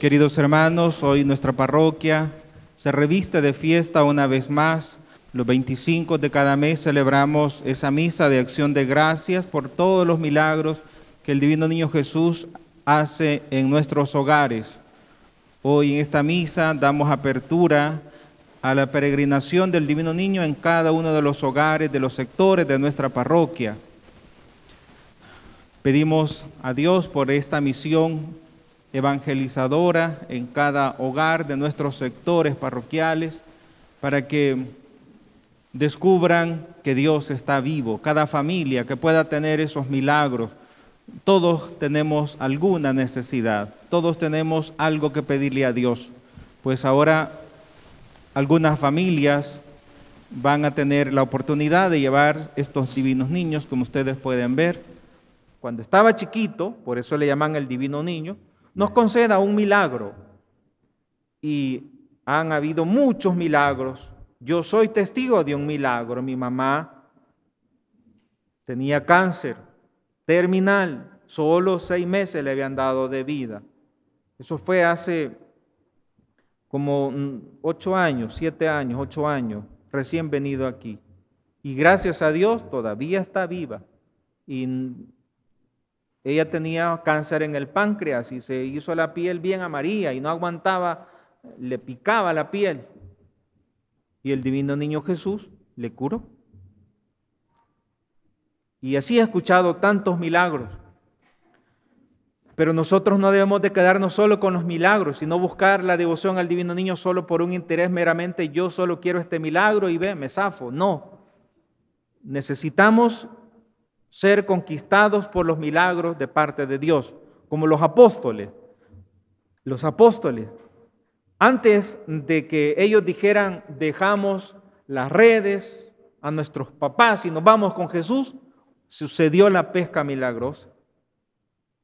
Queridos hermanos, hoy nuestra parroquia se reviste de fiesta una vez más. Los 25 de cada mes celebramos esa misa de acción de gracias por todos los milagros que el Divino Niño Jesús hace en nuestros hogares. Hoy en esta misa damos apertura a la peregrinación del Divino Niño en cada uno de los hogares, de los sectores de nuestra parroquia. Pedimos a Dios por esta misión evangelizadora en cada hogar de nuestros sectores parroquiales para que descubran que Dios está vivo, cada familia que pueda tener esos milagros. Todos tenemos alguna necesidad, todos tenemos algo que pedirle a Dios. Pues ahora algunas familias van a tener la oportunidad de llevar estos divinos niños, como ustedes pueden ver. Cuando estaba chiquito, por eso le llaman el divino niño, nos conceda un milagro. Y han habido muchos milagros. Yo soy testigo de un milagro. Mi mamá tenía cáncer terminal. Solo seis meses le habían dado de vida. Eso fue hace como ocho años, siete años, ocho años, recién venido aquí. Y gracias a Dios todavía está viva. Y ella tenía cáncer en el páncreas y se hizo la piel bien amarilla y no aguantaba, le picaba la piel. Y el divino niño Jesús le curó. Y así he escuchado tantos milagros. Pero nosotros no debemos de quedarnos solo con los milagros, sino buscar la devoción al divino niño solo por un interés meramente, yo solo quiero este milagro y ve, me zafo. No. Necesitamos ser conquistados por los milagros de parte de Dios, como los apóstoles. Los apóstoles, antes de que ellos dijeran, dejamos las redes a nuestros papás y nos vamos con Jesús, sucedió la pesca milagrosa.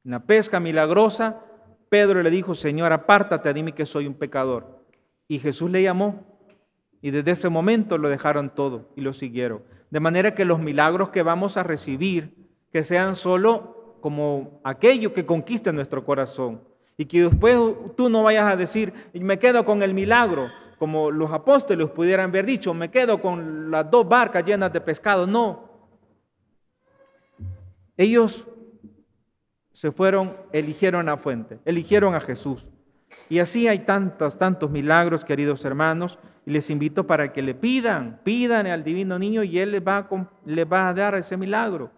En la pesca milagrosa, Pedro le dijo, Señor, apártate, dime que soy un pecador. Y Jesús le llamó y desde ese momento lo dejaron todo y lo siguieron. De manera que los milagros que vamos a recibir, que sean solo como aquello que conquiste nuestro corazón. Y que después tú no vayas a decir, me quedo con el milagro, como los apóstoles pudieran haber dicho, me quedo con las dos barcas llenas de pescado. No. Ellos se fueron, eligieron la fuente, eligieron a Jesús. Y así hay tantos, tantos milagros, queridos hermanos, y les invito para que le pidan, pidan al divino niño y Él les va a, va a dar ese milagro.